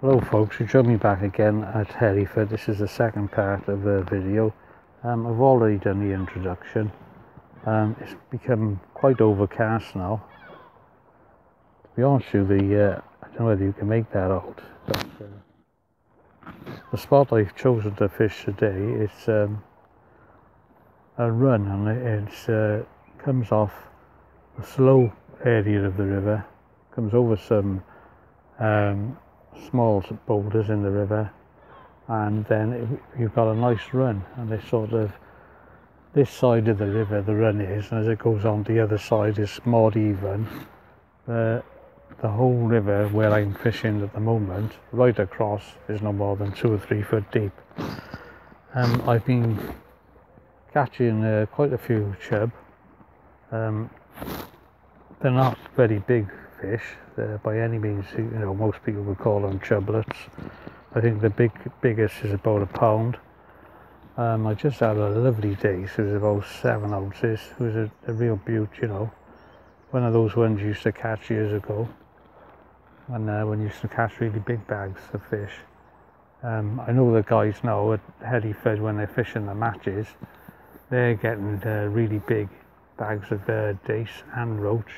Hello folks, join me back again at Hereford. This is the second part of the video. Um, I've already done the introduction. Um, it's become quite overcast now. To be honest with you, the, uh, I don't know whether you can make that out. But, uh, the spot I've chosen to fish today is um, a run and it uh, comes off a slow area of the river, comes over some um, small boulders in the river and then it, you've got a nice run and this sort of this side of the river the run is and as it goes on the other side is more even but the whole river where I'm fishing at the moment right across is no more than two or three foot deep. Um, I've been catching uh, quite a few chub. Um, they're not very big fish uh, by any means. You know, most people would call them chublets. I think the big biggest is about a pound. Um, I just had a lovely day. So it was about seven ounces. It was a, a real beaut, you know. One of those ones you used to catch years ago. And uh, when you used to catch really big bags of fish. Um, I know the guys now at Hereford when they're fishing the matches, they're getting uh, really big bags of uh, dace and roach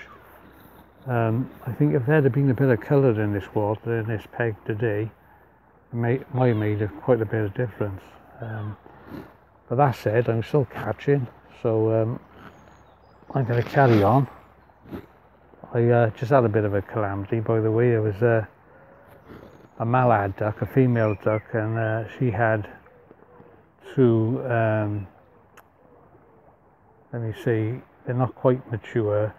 um, I think if there had been a bit of colour in this water, in this peg today, it may, might have made a, quite a bit of difference. Um, but that said, I'm still catching, so um, I'm going to carry on. I uh, just had a bit of a calamity, by the way. It was uh, a mallard duck, a female duck, and uh, she had two, um, let me see, they're not quite mature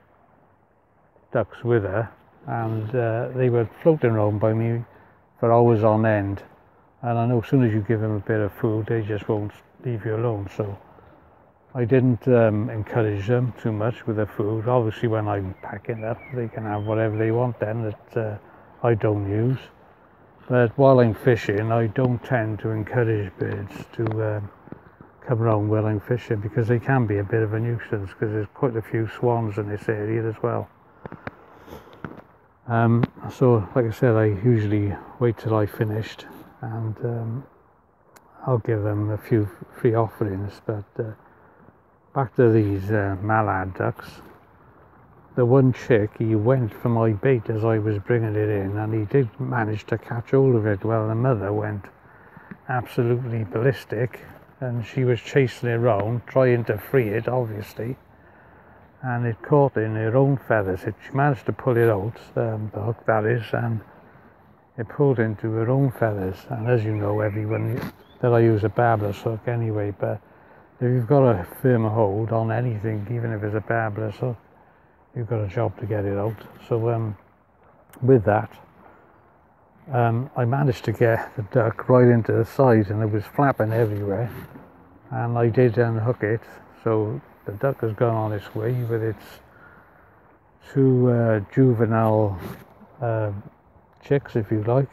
ducks with her and uh, they were floating around by me for hours on end. And I know as soon as you give them a bit of food they just won't leave you alone. So I didn't um, encourage them too much with the food. Obviously when I'm packing up they can have whatever they want then that uh, I don't use. But while I'm fishing I don't tend to encourage birds to um, come around while I'm fishing because they can be a bit of a nuisance because there's quite a few swans in this area as well um, so, like I said, I usually wait till I finished and um, I'll give them a few free offerings. But uh, back to these uh, mallard ducks. The one chick, he went for my bait as I was bringing it in, and he did manage to catch hold of it. Well, the mother went absolutely ballistic, and she was chasing it around, trying to free it, obviously and it caught in her own feathers. It, she managed to pull it out, um, the hook that is, and it pulled into her own feathers. And as you know, everyone that I use a barbless hook anyway, but if you've got a firmer hold on anything, even if it's a barbless hook, you've got a job to get it out. So um, with that, um, I managed to get the duck right into the side and it was flapping everywhere. And I did unhook it, so the duck has gone on its way with its two uh, juvenile uh, chicks, if you like.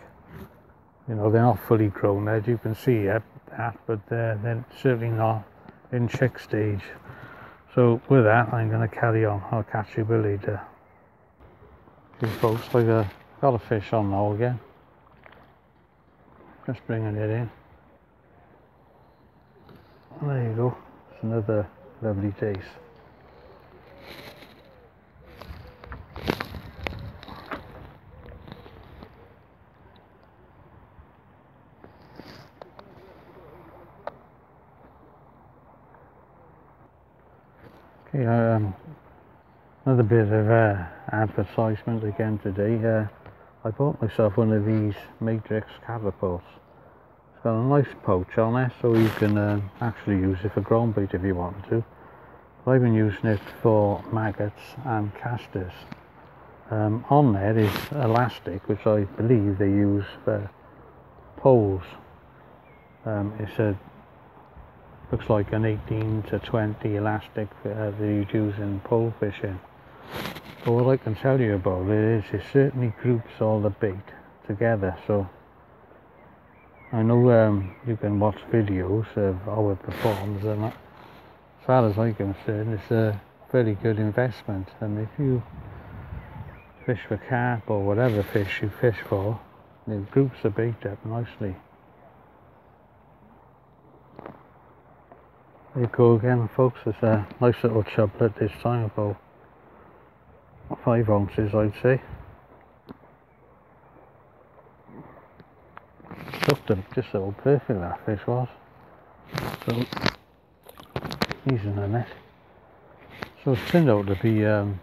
You know, they're not fully grown as you can see yet, that, but they're, they're certainly not in chick stage. So with that, I'm going to carry on. I'll catch you later. Okay, folks, I've uh, got a fish on now again. Just bringing it in. There you go. It's another lovely dace. Okay, um, another bit of uh, advertisement again today. Uh, I bought myself one of these Matrix catapults. It's got a nice pouch on it so you can uh, actually use it for ground bait if you want to. I've been using it for maggots and casters. Um, on there is elastic which I believe they use for poles. Um, it's a looks like an 18 to 20 elastic uh, that you use in pole fishing. But what I can tell you about it is it certainly groups all the bait together so I know um, you can watch videos of how it performs and as far as I'm concerned it's a very good investment and if you fish for carp or whatever fish you fish for the groups are baked up nicely. There you go again folks, it's a nice little chublet this time, about 5 ounces I'd say. Looked just so perfect that fish was. So in the net. So it turned out to be um,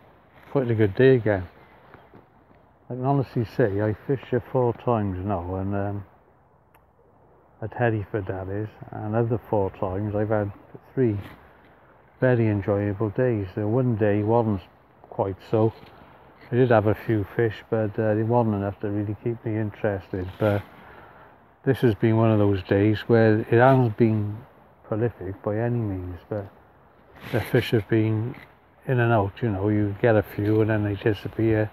quite a good day again. I can honestly say I fished here four times now and um, at Hereford that is and of the four times I've had three very enjoyable days. The one day wasn't quite so. I did have a few fish but uh, they wasn't enough to really keep me interested but this has been one of those days where it hasn't been prolific by any means but the fish have been in and out you know you get a few and then they disappear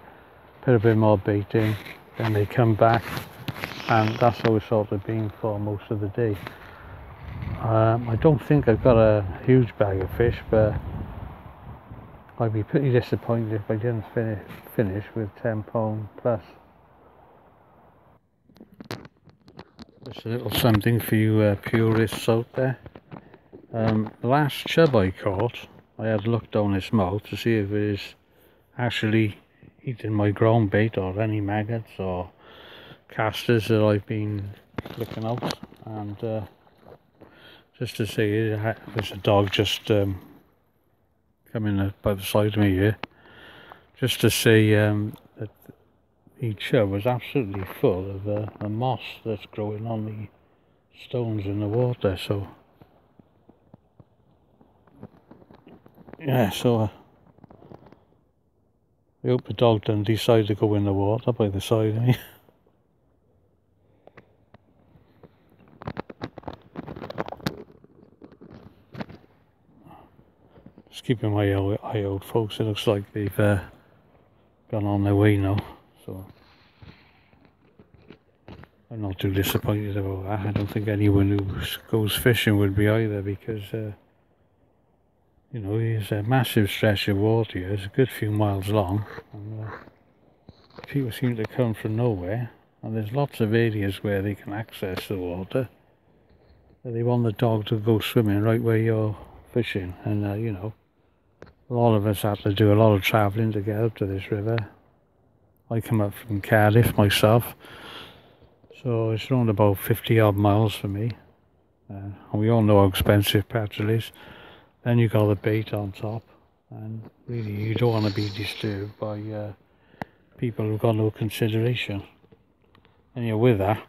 put a bit more bait in, then they come back, and that's how it's sort of been for most of the day. Um, I don't think I've got a huge bag of fish, but I'd be pretty disappointed if I didn't finish finish with 10 pound plus. Just a little something for you uh, purists out there. Um, the last chub I caught, I had looked down its mouth to see if it is actually eating my ground bait or any maggots or casters that I've been looking out. And uh, just to see there's a dog just um, coming by the side of me here. Just to see um, that each was absolutely full of uh, the moss that's growing on the stones in the water. So yeah so uh, I hope the dog doesn't decide to go in the water by the side me. Just keeping my eye out folks, it looks like they've uh, gone on their way now, so I'm not too disappointed about that. I don't think anyone who goes fishing would be either because uh, you know, there's a massive stretch of water here. It's a good few miles long. And, uh, people seem to come from nowhere. And there's lots of areas where they can access the water. They want the dog to go swimming right where you're fishing. And, uh, you know, a lot of us have to do a lot of travelling to get up to this river. I come up from Cardiff myself. So it's around about 50 odd miles for me. Uh, and we all know how expensive petrol is. Then you've got the bait on top, and really you don't want to be disturbed by uh, people who've got no consideration. And you're with that.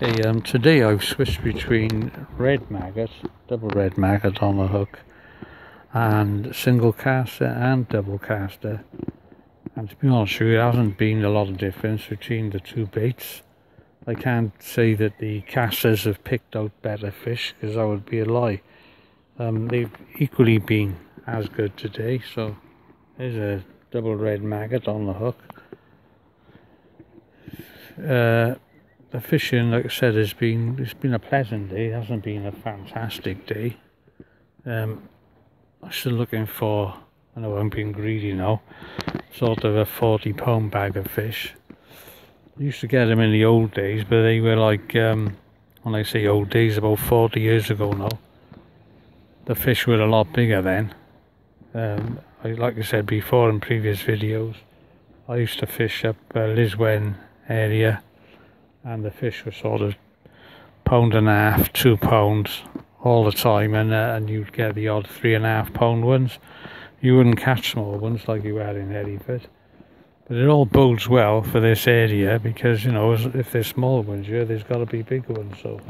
Okay, um, today I've switched between red maggot, double red maggot on the hook, and single caster and double caster. And to be honest with you, there hasn't been a lot of difference between the two baits. I can't say that the casters have picked out better fish because that would be a lie. Um, they've equally been as good today. So there's a double red maggot on the hook. Uh, the fishing, like I said, has been it's been a pleasant day. It hasn't been a fantastic day. Um, I'm still looking for. I know I'm being greedy now. Sort of a 40 pound bag of fish used to get them in the old days, but they were like, um, when I say old days, about 40 years ago now. The fish were a lot bigger then. Um, I, like I said before in previous videos, I used to fish up uh, Llyswen area, and the fish were sort of pound and a half, two pounds all the time, and uh, and you'd get the odd three and a half pound ones. You wouldn't catch small ones like you had in Hereford. But it all bodes well for this area because, you know, if there's small ones here, there's got to be bigger ones. So,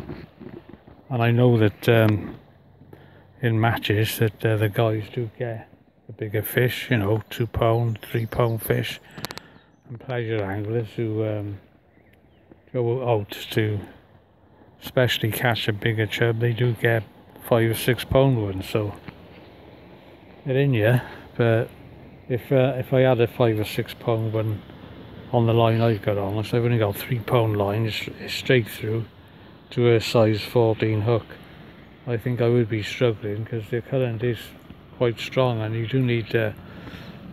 And I know that um, in matches that uh, the guys do get the bigger fish, you know, two pound, three pound fish. And pleasure anglers who um, go out to especially catch a bigger chub, they do get five or six pound ones. So they're in here, but if uh, if I had a five or six pound one on the line I've got on, so I've only got three pound line straight through to a size 14 hook, I think I would be struggling because the current is quite strong and you do need to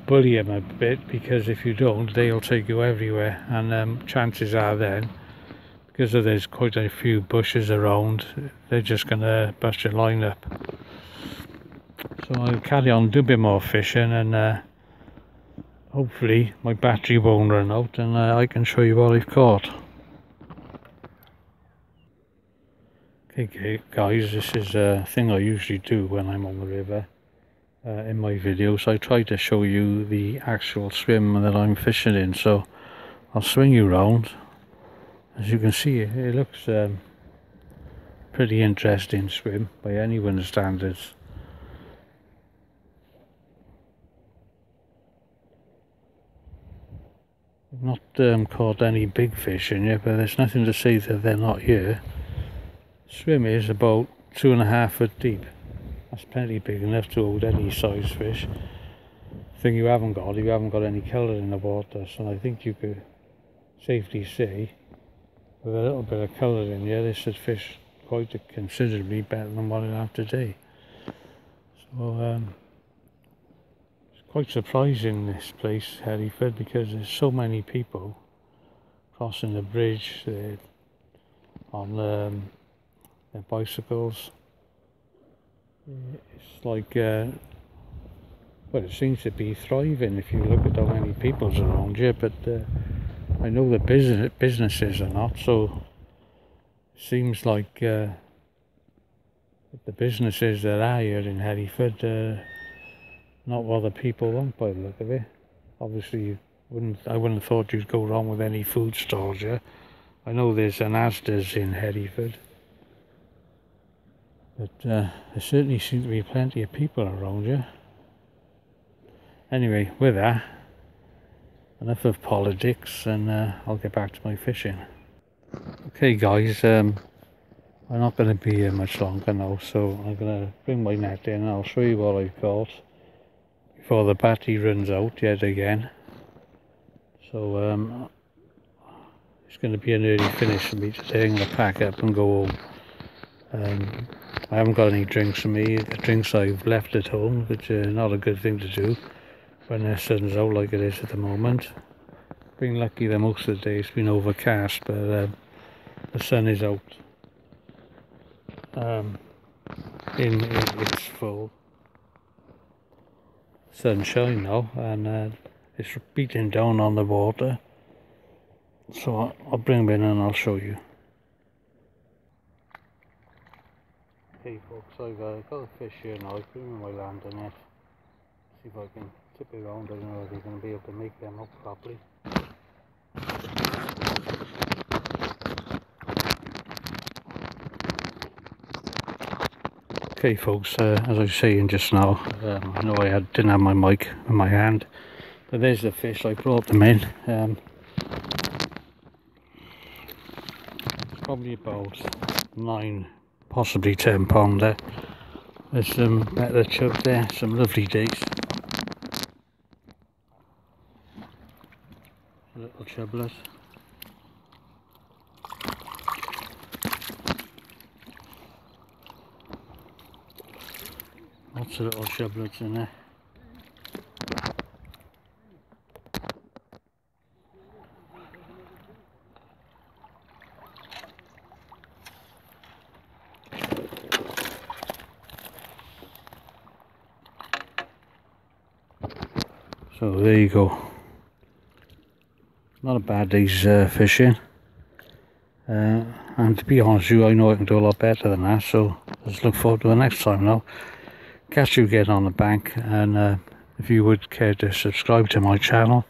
bully them a bit because if you don't they'll take you everywhere and um, chances are then because there's quite a few bushes around they're just gonna bust your line up. So I'll carry on do a bit more fishing and uh, hopefully my battery won't run out and uh, I can show you what I've caught. Okay guys this is a thing I usually do when I'm on the river. Uh, in my videos I try to show you the actual swim that I'm fishing in. So I'll swing you round. As you can see it looks um, pretty interesting swim by anyone's standards not um, caught any big fish in yet but there's nothing to say that they're not here swim is about two and a half foot deep that's plenty big enough to hold any size fish. Thing you haven't got, you haven't got any colour in the water, so I think you could safely say, with a little bit of colour in here, this should fish quite considerably better than what it have today. So, um, quite surprising this place, Hereford, because there's so many people crossing the bridge on um, their bicycles. It's like, uh, well, it seems to be thriving if you look at how many people's around here, but uh, I know the business businesses are not, so it seems like uh, the businesses that are here in Hereford, not what the people want by the look of it. Obviously, wouldn't I wouldn't have thought you'd go wrong with any food stores here. I know there's an Asda's in Hereford. But uh, there certainly seem to be plenty of people around you. Anyway, with that, enough of politics and uh, I'll get back to my fishing. Okay guys, um, I'm not going to be here much longer now, so I'm going to bring my net in and I'll show you what I've caught before the battery runs out yet again. So um, it's going to be an early finish for me today. I'm going to pack up and go home. Um, I haven't got any drinks for me. The drinks I've left at home, which is not a good thing to do when the sun's out like it is at the moment. Been lucky that most of the day it's been overcast, but uh, the sun is out um, in, in, its full sunshine now, and uh, it's beating down on the water. So I'll bring them in and I'll show you. Okay folks, I've uh, got a fish here now, I've in my landing net. See if I can tip it around, I don't know if you're going to be able to make them up properly. Okay folks, uh, as I was saying just now, um, I know I had, didn't have my mic in my hand, but there's the fish, I brought them in. Um, probably about nine possibly 10 pounder. There's some better chub there, some lovely dace. Little chublets. Lots of little chublets in there. So there you go. Not a bad day's uh, fishing. Uh, and to be honest with you, I know I can do a lot better than that. So let's look forward to the next time now. Catch you again on the bank. And uh, if you would care to subscribe to my channel,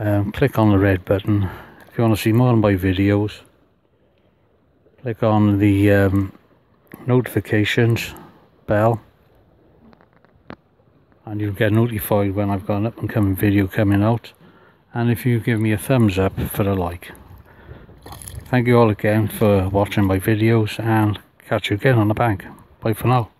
um, click on the red button. If you want to see more of my videos, click on the um, notifications bell. And you'll get notified when I've got an up and coming video coming out. And if you give me a thumbs up for a like. Thank you all again for watching my videos and catch you again on the bank. Bye for now